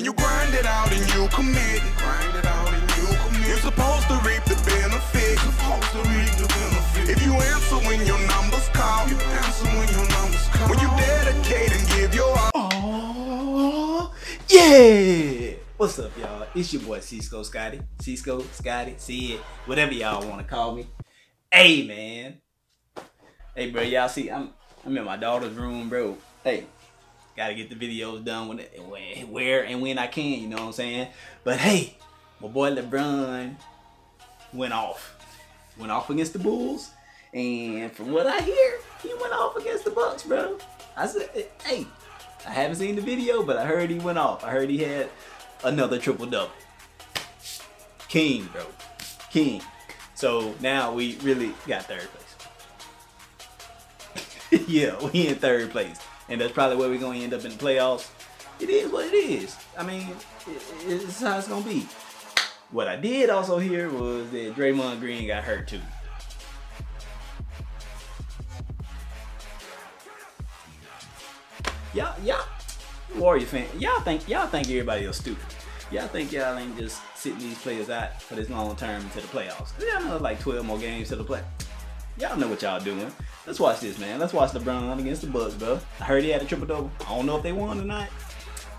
When you grind it out and you commit, grind it out and you commit. You're supposed to reap the benefit. Supposed to reap the benefit. If you answer when your numbers call, you answer when your numbers call. When you dedicate and give your all. Yeah! What's up, y'all? It's your boy Cisco Scotty. Cisco, Scotty, see it, whatever y'all want to call me. Hey, man. Hey, bro, y'all see, I'm I'm in my daughter's room, bro. Hey, gotta get the videos done when, it, when where and when I can, you know what I'm saying? But hey, my boy LeBron went off. Went off against the Bulls. And from what I hear, he went off against the Bucks, bro. I said, hey, I haven't seen the video, but I heard he went off. I heard he had another triple double. King, bro. King. So now we really got third place. yeah, we in third place. And that's probably where we're going to end up in the playoffs. It is what it is. I mean, it, it's how it's going to be. What I did also hear was that Draymond Green got hurt too. Y'all, y'all, Warrior fan, y'all think y'all think everybody else stupid. Y'all think y'all ain't just sitting these players out for this long term into the playoffs. Y'all know like 12 more games to the play. Y'all know what y'all doing. Let's watch this, man. Let's watch LeBron against the Bucks, bro. I heard he had a triple double. I don't know if they won tonight,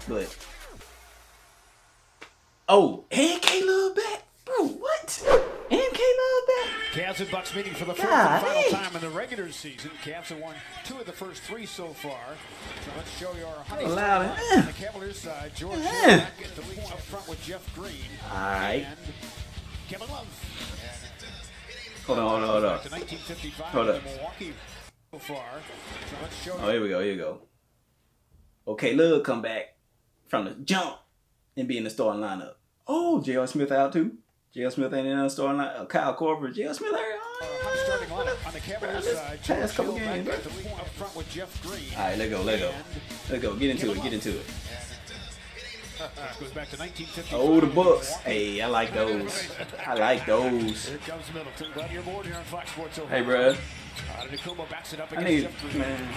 but oh, and K Love back, bro. What? And K Love back. Cavs and Bucks meeting for the fourth and final time in the regular season. Cavs have won two of the first three so far. So let's show you our honey Allow it. starting. On the Cavaliers side, George Eh. Hill back at the point up front with Jeff Green. All right. Kevin Love. Hold on, hold on, hold on. Back to 1955 Hold in up. Milwaukee so far. So let's show Oh, here we go. Here we go. Okay, Love come back from the jump and be in the starting lineup. Oh, J.R. Smith out too. J.R. Smith ain't in the starting lineup. Uh, Kyle Korver, J.R. Smith out. Lineup on the Cavaliers side, past couple games, at the point up front with Jeff Green. All right, let go, let go, let go. Get into it, get into it. Goes back to 1955. Oh, the books. Hey, I like those. I like those. Here comes Middleton. Glad you're here on Fox Sports. Hey, bruh. Antetokounmpo backs it up I need, man.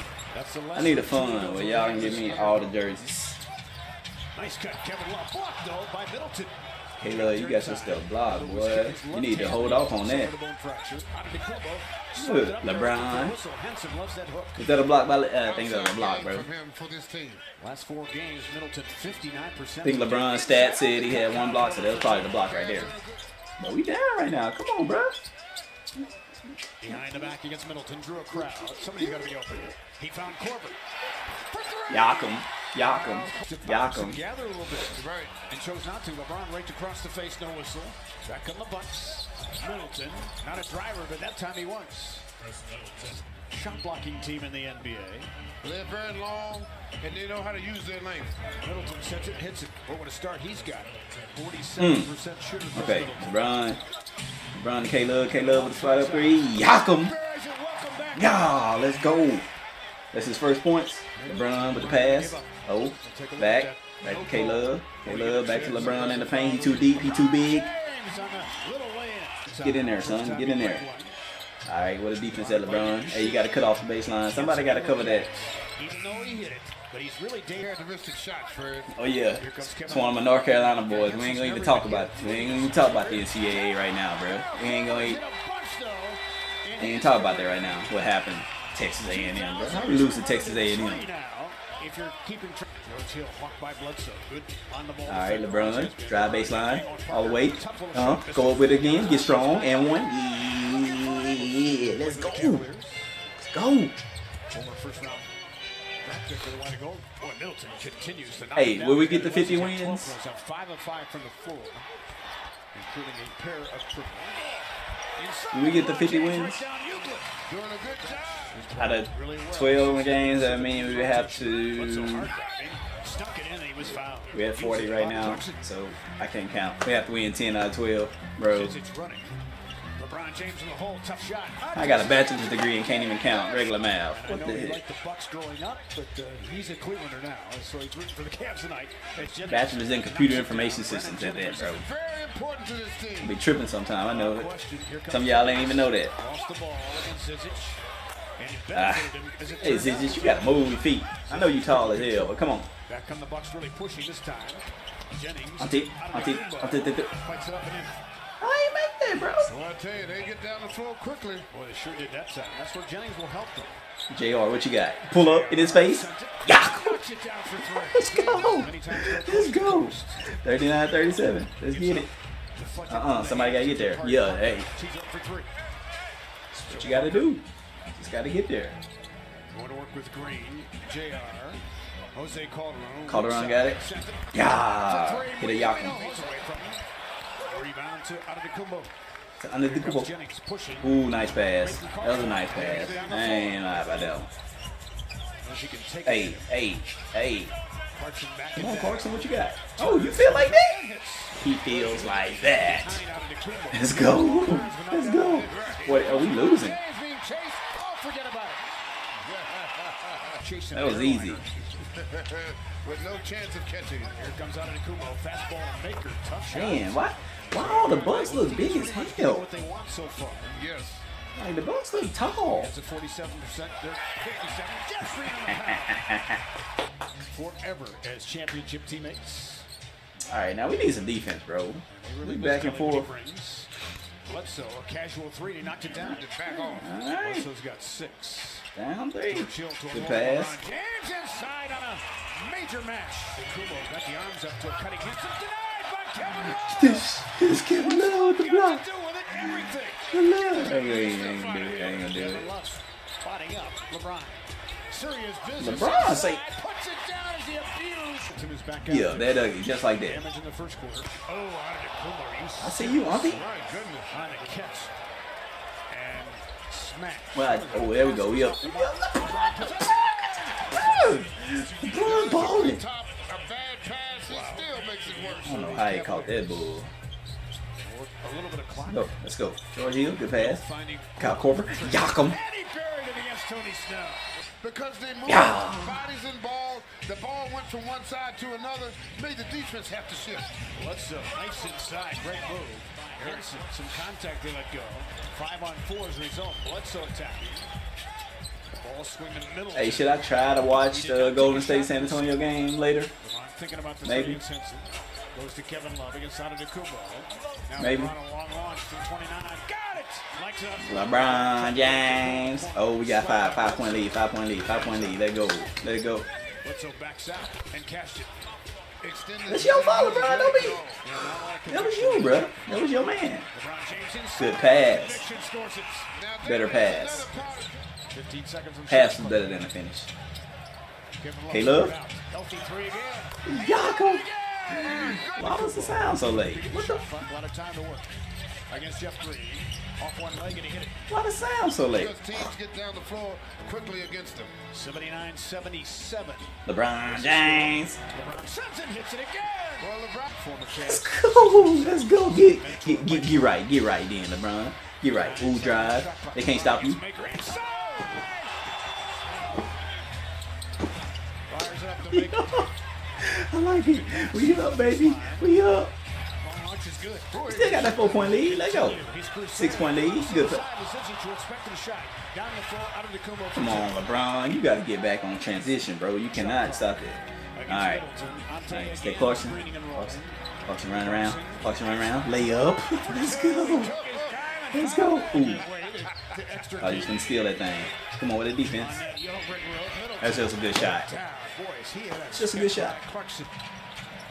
I need a fun where y'all can give me all the jerseys. Nice cut, Kevin Love. Blocked though by Middleton. Hey, look, you got some stuff blocked, boy. You need to hold off on that. Look, LeBron. Is that a block by? Uh, I think that's a block, bro. From him for this team. Last four games, Middleton 59%. I think LeBron's stat said he had one block, so that was probably the block right there. But we down right now. Come on, bro. Behind the back against Middleton, drew a crowd. Somebody's got to be open. He found Korver. Yakum. Yakum. Yakum. Gather a little bit. Right. And chose not to. LeBron raked across the face, no whistle. Back on the Bucks. Middleton, not a driver, but that time he was. Shot blocking team in the NBA. They're very long and they know how to use their length. Middleton sets it, hits it. But what a start he's got. 47% shooter Hmm. Okay, LeBron. LeBron to K-Love. K-Love with the slide up three. Yakum. Bears, and welcome back. Yeah, let's go. That's his first points. LeBron with the pass. Oh, back. Back to K-Love. K-Love back to LeBron in the paint. He too deep. He too big. Get in there, son. Get in there. All right, what a defense at LeBron. Hey, you got to cut off the baseline. Somebody got to cover that. Even. Oh yeah, it's one of my North Carolina boys. We ain't gonna even talk about. We ain't gonna even talk about the NCAA right now, bro. We ain't gonna. We ain't talk about that right now. What happened? Texas A&M, bro. How we lose to Texas A&M? If you're keeping track. Hill hawked by Bledsoe. Good on the ball. All right, LeBron, drive baseline, all the way. Uh, go up with it again, get strong, and one. Yeah, let's go. Let's go. Former first round draft pick for the White Gold. Boy, Middleton continues to knock Hey, will we get the 50 wins? 12 points on Five of five from the floor, including a pair of We get the 50 wins? Out of 12 games, I mean, we have to. We have 40 right now, so I can't count. We have to win 10 out of 12, bro. LeBron James in the hole, tough shot. I got a bachelor's degree and can't even count regular math. I What know the heck? liked the Bucks growing up, but uh, he's a Clevelander now, so he's rooting for the Cavs tonight. Bachelor's in computer information systems at that, bro. Very important to this team. Be tripping sometime, I know it. Question, here comes Some of y'all ain't even know that. Lost the ball against Zizic. And he Ah. benefited him as it Hey, Zizic, you gotta move your feet. I know you tall as hell, but come on. Back come the Bucks really pushing this time. Jennings. Auntie, auntie, auntie, auntie. Fights it up and in. I ain't bro. Well, I tell you, they get down the floor quickly. Boy, they sure did that time. That's where Jennings will help them. JR, what you got? Pull up in his face. Yeah. Knocks it down for three. Let's go. Many times they'll Let's go go. 39 37. Let's get it. Deflected Uh-uh, by somebody gotta get there. Yeah, hey. She's up for three. What you gotta do? Just gotta get there. Going to work with Green. JR. Jose Calderon. Calderon got it. Yeah. Hit a Yakum. Takes away from him. Rebound to Antetokounmpo. To under the Here comes cubo. Jennings pushing. Ooh, nice pass. That was a nice pass. I ain't lie about that one. Well, she can take Hey, hey, hey. Come on. Clarkson, what you got? Oh, you feel like that? He feels like that. Let's go. Let's go. What, are we losing? James being chased. Forget about it. Chasing That was easy. With no chance of catching it. Here comes out of Antetokounmpo. Fastball to Baker. Tough shot. Man, why, all the Bucks look big as hell? what they want so far. Yes. Like, the Bucks look tall. It's at 47%. They're 57. Jeffrey on the pound. Forever as championship teammates. All right, now we need some defense, bro. We back and forth. Bledsoe, a casual three, he knocked it down. Back off. All right, Bledsoe's got six. down three. Good pass. James inside on a major match. Kumo got the arms up to a cutting Houston. Denied by Kevin Love. This, this Kevin Love with the block. to do with it everything. The Love. Ain't, ain't, ain't gonna do it. Ain't gonna do it. Spotting up. LeBron. Serious business. LeBron say- puts it down as he abused. Back Yeah, that ugly, just like that. Damage in the first quarter. Oh, out of the Kumo. You I see you, Auntie. My goodness. on the catch. And smack. Well, I- oh, there we go. We up. LeBron balling. I don't know how he caught that bull. A little bit of clock. Go, let's go. George Hill, good pass. Finding Kyle Korver, Yakum. And he buried it against Tony Snell. Because they moved Yeah. bodies and balls, the ball went from one side to another, made the defense have to shift. Bledsoe, nice inside, great move. Harrison, some contact they let go. Five on four as a result. Bledsoe attacking. Ball swing in the middle. Hey, should I try to watch the Golden State San Antonio game later? I'm thinking about this Maybe. Goes to Kevin Love against Antetokounmpo. Now Maybe. LeBron a long launch from 29. Got it. Likes it. LeBron James. Oh, we got five. Five point lead. Five point lead. Five point lead. Let go. Let go. Bledsoe backs out and cashed it. That's your fault, LeBron. Don't be. Yeah, not a lot of That was you, bro. That was your man. LeBron James inside. Good pass. Conviction scores it. Now, Better pass. another 15 seconds Pass clock. better than the finish. Kevin Love Caleb. Scored out. Healthy three again. Yakum. Again. Why does the sound so late? What the? Front, a lot of time to work. Against Jeff Green. Off one leg and he hit it. Why the sound so late? Because teams get down the floor quickly against them. 79-77. LeBron James. LeBron sends it, hits it again. Well, LeBron, Former Let's go. Let's go. Get get get, get right. Get right then, LeBron. Get right. Ooh, drive. They can't stop you. Fires it up to Maker. I like it. We up, baby. We up. Still got that four point lead. Let's go. Six point lead. Good. Come on, LeBron. You got to get back on transition, bro. You cannot stop it. All right. All right. Stay Clarkson. Clarkson. Clarkson run around. Clarkson run around. Lay up. Let's go. Let's go. Ooh. Oh, can steal that thing. Come on with the defense. That's just a good shot. It's just a good shot.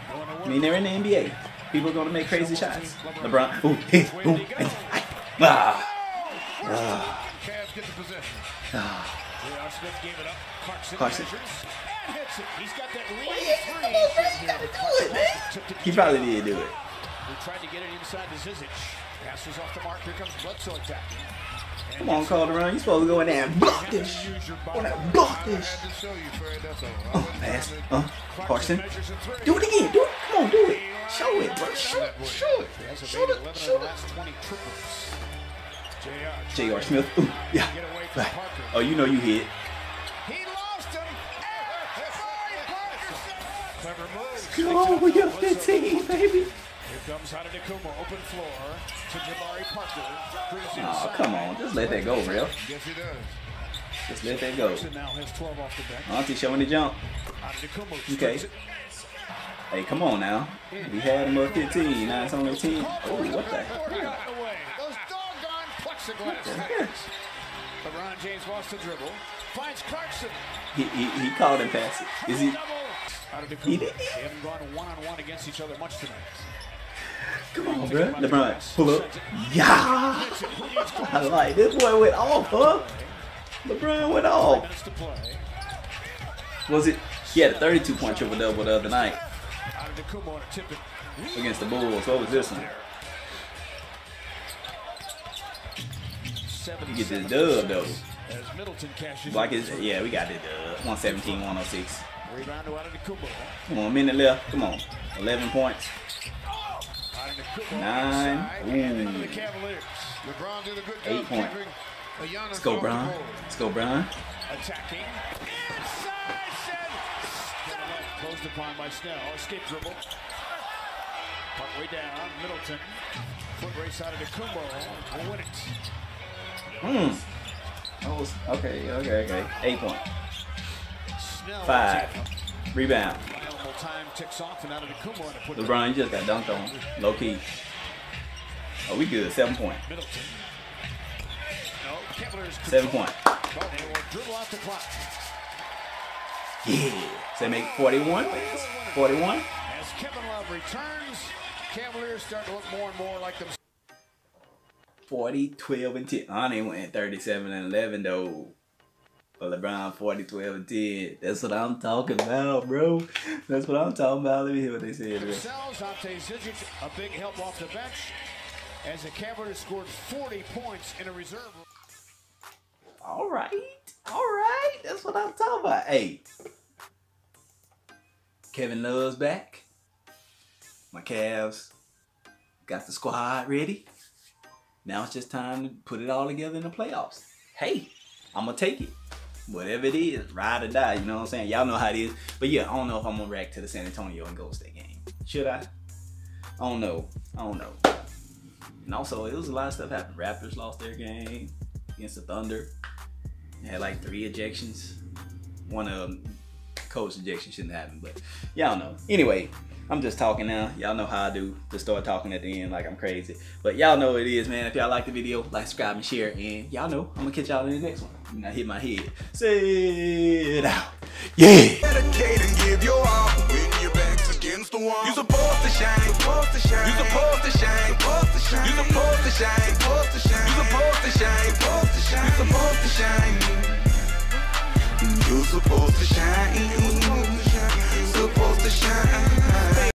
I mean, they're in the NBA. People are going to make crazy shots. LeBron. Ooh. Hey, ooh. Hey, ah. Ah. Cavs get the possession. J.R. Smith gave it up. Clarkson, Clarkson. measures and hits it. He's got that lead yeah, three. come on, man, you gotta do it, man. Tipped it to He probably J.R. did do it. Tried to get it inside to Zizic. Passes off the mark. Here comes Bledsoe attacking. Come on, Calderon. You supposed to go in there and block this. Go in there and block this. Oh, pass. Uh, three. Do it again. Do it. Come on, do it. Show it, bro. Show it. Show it. Show it. 11 of Show it. last 20 triples. J.R. Smith. Ooh, yeah. Right. Oh, you know you hit. Go, we got 15, baby. Here comes Antetokounmpo, open floor to Jabari Parker. Oh, come on. Just let that go, real. Yes, he does. Just let that go. Clarkson now has 12 off the bench. Auntie showing the jump. Okay. Hey, come on now. We had him up 15. Now it's only 10. Oh, what the heck? Those doggone plexiglass Yeah. LeBron James lost the dribble. Finds Clarkson. He, he, he called him pass it. Is he? Double. Out of the He did. They haven't gone one on one against each other much tonight. Come on, bro. LeBron, pull up. Yeah. I like this boy went off, huh? LeBron went off. Minutes. Was it? He had a 32 point triple double the other night Antetokounmpo to tip it. against the Bulls. What was this one? You get this dub though. As Middleton cashes Like in. it's yeah, we got it. Uh, dub. 117, 106. Rebound Antetokounmpo. Come on, minute left. Come on. 11 points. Out of the Kumo. Nine. And the Ooh. Cavaliers. LeBron did a good Eight job point. Let's go, Bron. Let's go, Bron. Attacking. Inside. Closed upon by Snell. Escape dribble. Partway down. Middleton. Foot race Antetokounmpo. Will win it. Hmm. Was okay, okay, okay. Eight point. Five. will take it. Rebound. Final time ticks off and Antetokounmpo and put LeBron, you just got dunked on. Low key. Oh, we good. Seven point. Middleton. No, Cavaliers Seven point. They will dribble out the clock. Yeah. So they make 41 wins? 41? As Kevin Love returns, Cavaliers start to look more and more like them. 40, 12, and 10. I ain't went 37 and 11 though. LeBron, 40, 12, and 10. That's what I'm talking about, bro. That's what I'm talking about. Let me hear what they said. Themselves, Ante Zizic, a big help off the bench. As the Cavaliers scored 40 points in a reserve. All right. All right. That's what I'm talking about. Hey. Kevin Love's back. My Cavs got the squad ready. Now it's just time to put it all together in the playoffs. Hey, I'm going to take it. Whatever it is, ride or die. You know what I'm saying? Y'all know how it is. But yeah, I don't know if I'm to react to the San Antonio and Golden State game. Should I? I don't know. I don't know. And also, it was a lot of stuff happened. Raptors lost their game against the Thunder. They had like three ejections. One of them, coach ejection shouldn't happen, but y'all know. Anyway, I'm just talking now. Y'all know how I do to start talking at the end like I'm crazy. But y'all know what it is, man. If y'all like the video, like, subscribe, and share. And y'all know I'm gonna catch y'all in the next one. When I hit my head. Say it out. Yeah. And. You supposed to shine, supposed to shine. You supposed to shine, supposed to shine. You supposed to shine, supposed to shine. You supposed to shine, supposed to shine. You supposed to shine. You supposed to shine. Supposed to shine.